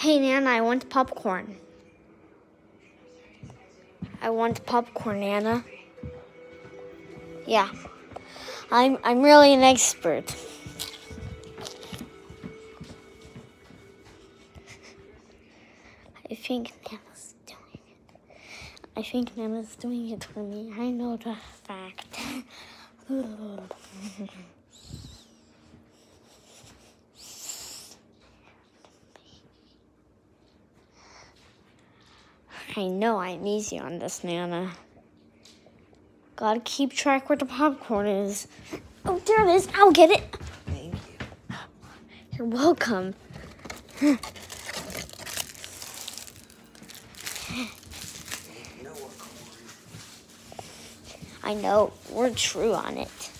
Hey, Nana, I want popcorn. I want popcorn, Nana. Yeah. I'm I'm really an expert. I think Nana's doing it. I think Nana's doing it for me. I know the fact. I know I'm easy on this, Nana. Gotta keep track where the popcorn is. Oh, there it is. I'll get it. Thank you. You're welcome. You know we're. I know. We're true on it.